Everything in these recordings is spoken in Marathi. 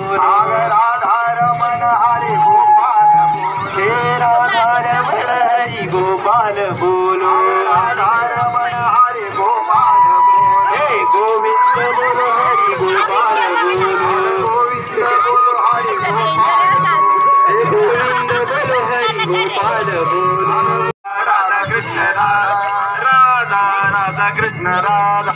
打开了。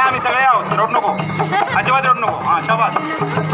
आम्ही सगळे आहोत. रोड नको. अजिबात रडू नको. हा शाबास.